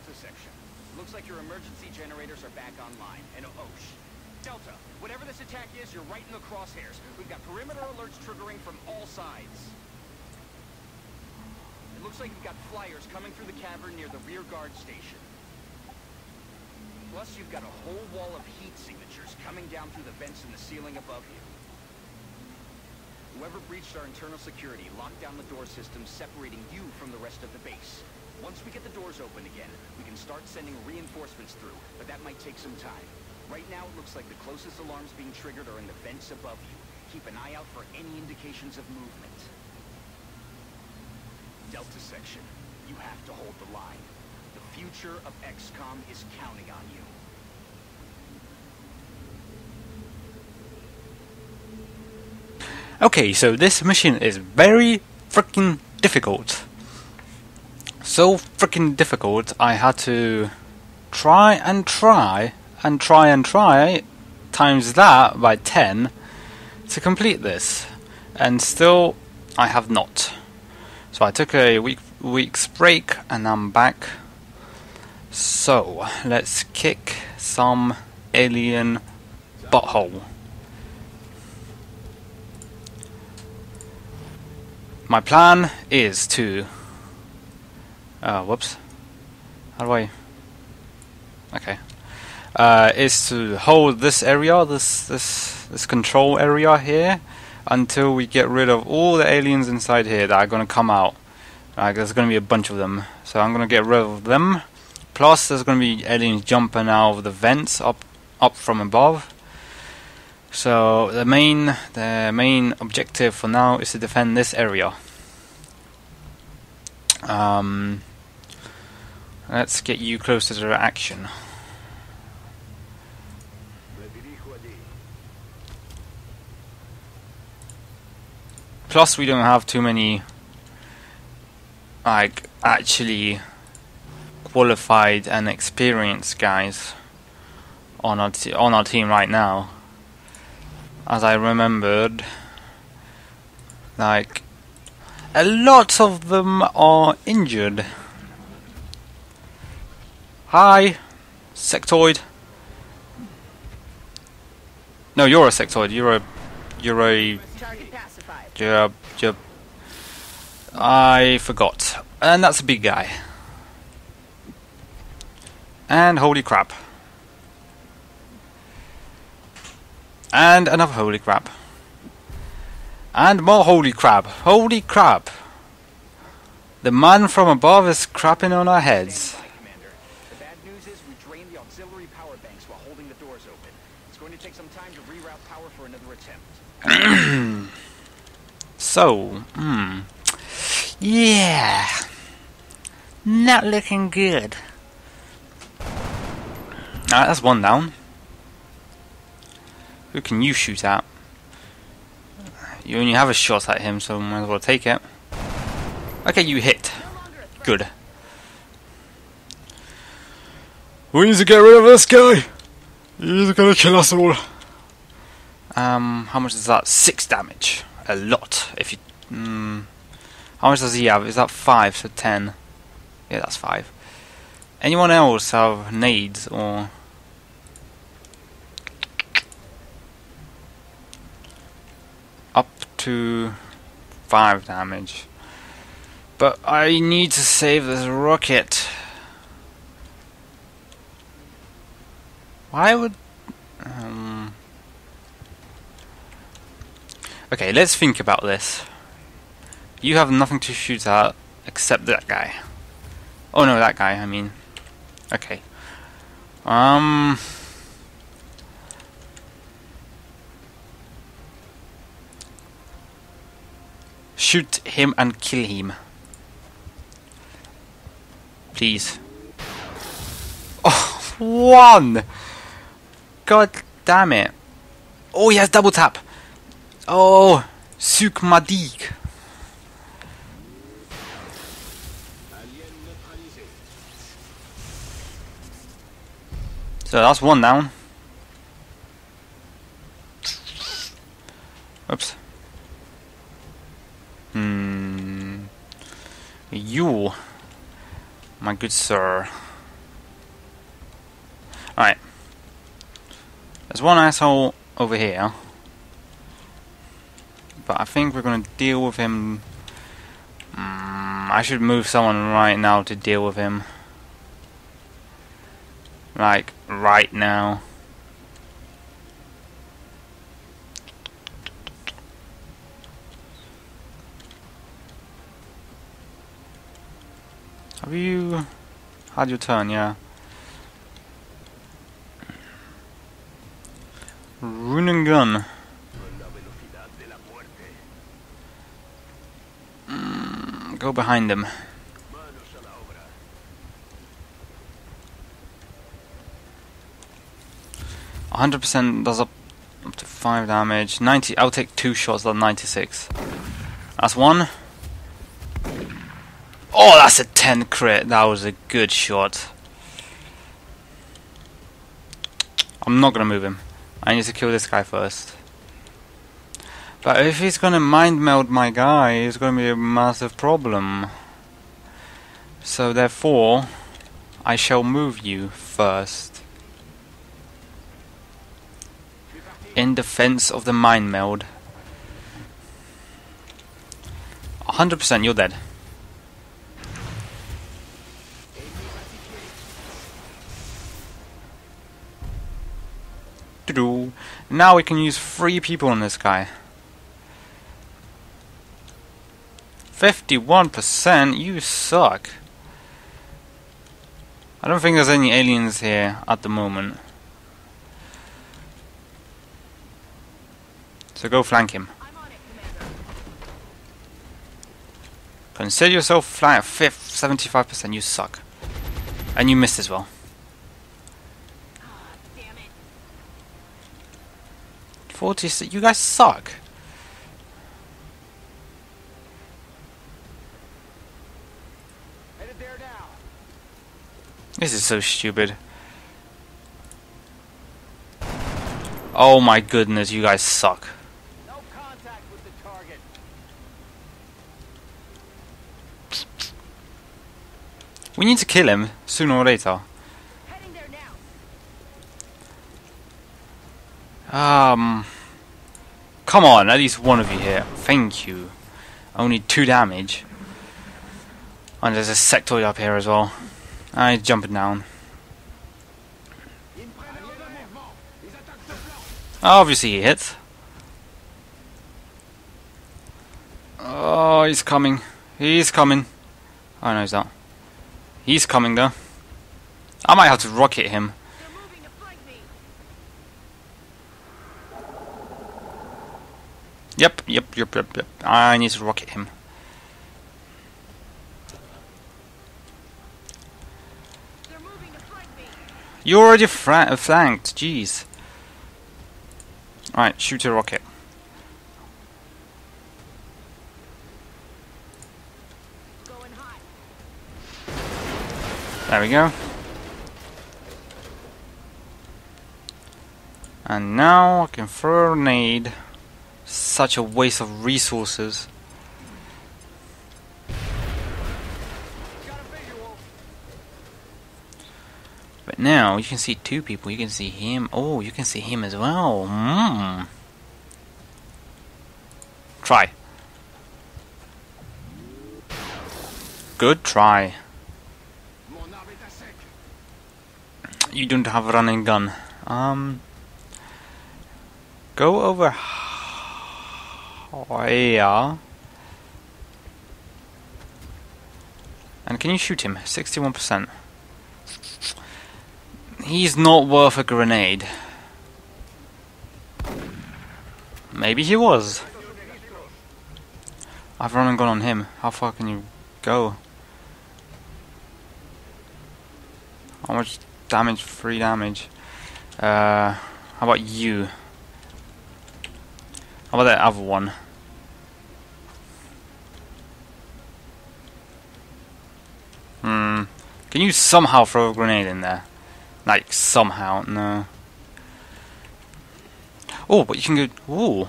Delta section. Looks like your emergency generators are back online. And oh, oh sh Delta, whatever this attack is, you're right in the crosshairs. We've got perimeter alerts triggering from all sides. It looks like you've got flyers coming through the cavern near the rear guard station. Plus, you've got a whole wall of heat signatures coming down through the vents in the ceiling above you. Whoever breached our internal security locked down the door system separating you from the rest of the base. Once we get the doors open again, we can start sending reinforcements through, but that might take some time. Right now, it looks like the closest alarms being triggered are in the vents above you. Keep an eye out for any indications of movement. Delta Section, you have to hold the line. The future of XCOM is counting on you. Okay, so this mission is very freaking difficult. So freaking difficult, I had to try and try and try and try times that by 10 to complete this. And still, I have not. So I took a week week's break and I'm back. So let's kick some alien butthole. My plan is to. Uh, whoops. How do I? Okay. Uh, is to hold this area, this this this control area here, until we get rid of all the aliens inside here that are gonna come out. Like there's gonna be a bunch of them, so I'm gonna get rid of them. Plus, there's gonna be aliens jumping out of the vents up up from above. So the main the main objective for now is to defend this area. Um, let's get you closer to action. Plus, we don't have too many like actually qualified and experienced guys on our on our team right now. As I remembered, like a lot of them are injured. Hi, sectoid. No, you're a sectoid. You're a you're a you're, you're I forgot. And that's a big guy. And holy crap. And another holy crap. And more holy crap. Holy crap. The man from above is crapping on our heads. Hi, Commander. The bad news is we drained the auxiliary power banks while holding the doors open. It's going to take some time to reroute power for another attempt. So, hmm. Yeah. Not looking good. Alright, that's one down. Who can you shoot at? You only have a shot at him, so might as well take it. Okay, you hit. Good. We need to get rid of this guy! He's gonna kill us all. Um, how much is that? Six damage. A lot. If you. Mm, how much does he have? Is that five? So ten. Yeah, that's five. Anyone else have nades or? Up to five damage. But I need to save this rocket. Why would? Um, Okay, let's think about this. You have nothing to shoot at except that guy. Oh no, that guy, I mean. Okay. Um. Shoot him and kill him. Please. Oh, one! God damn it. Oh, he has double tap. Oh, Sukmadik. So that's one down. Oops. Hmm. You, my good sir. Alright. There's one asshole over here. But I think we're gonna deal with him... Mm, I should move someone right now to deal with him. Like, right now. Have you had your turn? Yeah. Rune and gun. Mm, go behind them. hundred percent does up up to five damage. Ninety. I'll take two shots. At ninety-six. That's one. Oh, that's a 10 crit. That was a good shot. I'm not gonna move him. I need to kill this guy first. But if he's gonna mind meld my guy, it's gonna be a massive problem. So therefore, I shall move you first. In defense of the mind meld. 100% you're dead. Now we can use three people on this guy. 51%? You suck. I don't think there's any aliens here at the moment. So go flank him. Consider yourself flank. Fifth, 75%. You suck. And you missed as well. 46. You guys suck. This is so stupid. Oh my goodness, you guys suck. No contact with the target. We need to kill him sooner or later. Um, come on, at least one of you here. Thank you. Only two damage. And there's a sectoid up here as well. I jump jumping down. Obviously he hits. Oh, he's coming. He's coming. Oh no, he's not. He's coming though. I might have to rocket him. Yep, yep, yep, yep, yep. I need to rocket him. You already flanked, jeez. Alright, shoot a rocket. There we go. And now I can throw a grenade such a waste of resources. Now you can see two people. You can see him. Oh, you can see him as well. Mm. Try. Good try. You don't have a running gun. Um, go over yeah. And can you shoot him? 61%. He's not worth a grenade. Maybe he was. I've run and gone on him. How far can you go? How much damage? Free damage. Uh, how about you? How about that other one? Hmm. Can you somehow throw a grenade in there? Like, somehow. No. Oh, but you can go... Ooh.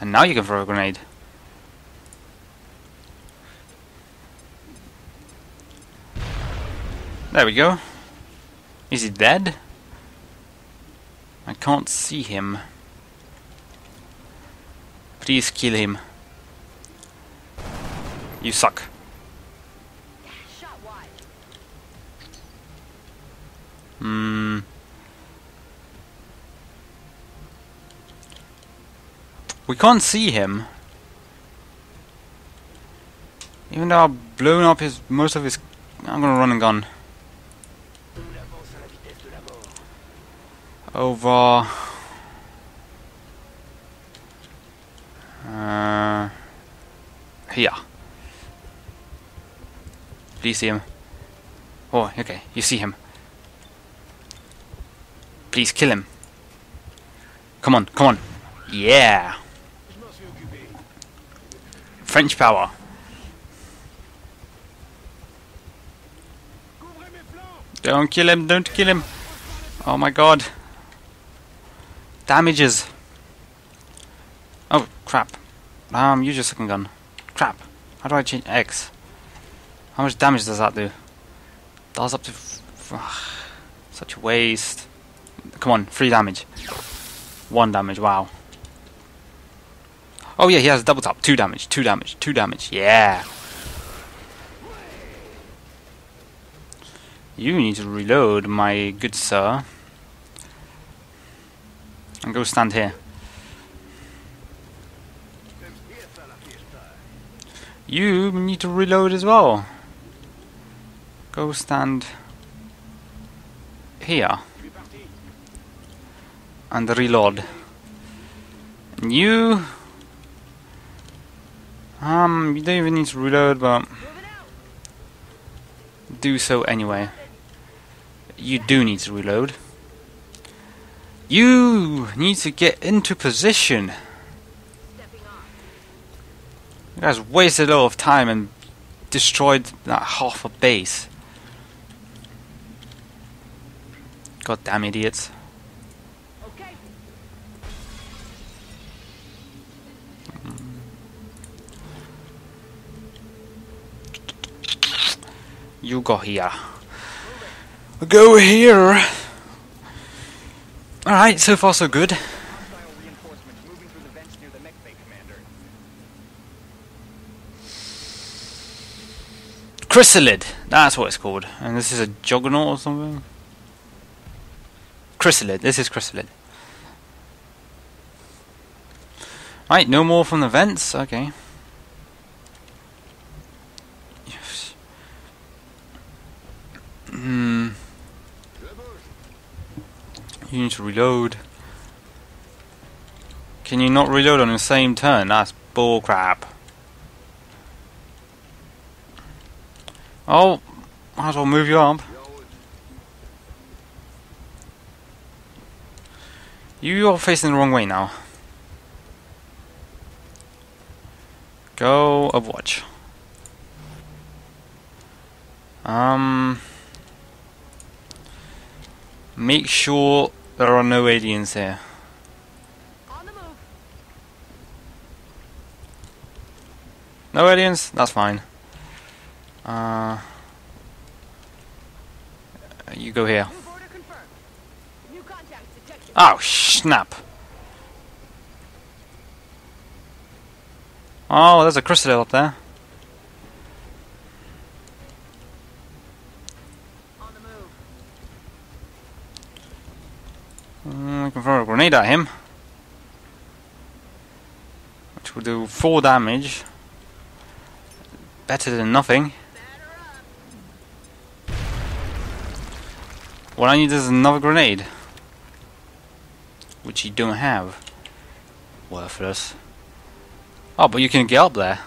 And now you can throw a grenade. There we go. Is he dead? I can't see him. Please kill him. You suck. Hmm. We can't see him. Even though I've blown up his most of his I'm gonna run and gun. Over here. Do you see him? Oh, okay, you see him. Please kill him. Come on, come on. Yeah. French power. Don't kill him, don't kill him. Oh my god. Damages. Oh, crap. Um, use your second gun. Crap. How do I change X? How much damage does that do? Does up to... Such a waste. Come on, three damage. One damage, wow. Oh yeah, he has a double tap. Two damage, two damage, two damage. Yeah. You need to reload, my good sir. And go stand here. You need to reload as well. Go stand here. And reload. And you... Um, you don't even need to reload, but... Do so anyway. You do need to reload. You need to get into position. Stepping off. You guys wasted a lot of time and destroyed that half a base. God damn idiots. Okay. You go here. Go here. Alright, so far so good. Hostile reinforcements moving through the vents near the mech bay, Commander. Chrysalid. That's what it's called. And this is a juggernaut or something? Chrysalid. This is Chrysalid. Right, no more from the vents. Okay. Yes. Hmm. You need to reload. Can you not reload on the same turn? That's bullcrap. Oh, might as well move you up. You are facing the wrong way now. Go Overwatch. Um, make sure there are no aliens here. On the move. No aliens? That's fine. Uh, you go here. Move order confirmed. New contacts detected. Oh, snap. Oh, there's a crystal up there. Mm, I can throw a grenade at him. Which will do 4 damage. Better than nothing. Batter up. What I need is another grenade. Which you don't have. Worthless. Oh, but you can get up there.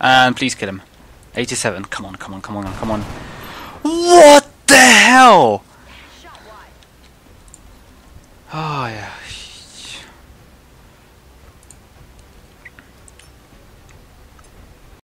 And please kill him. 87. Come on, come on, come on, come on. What the hell?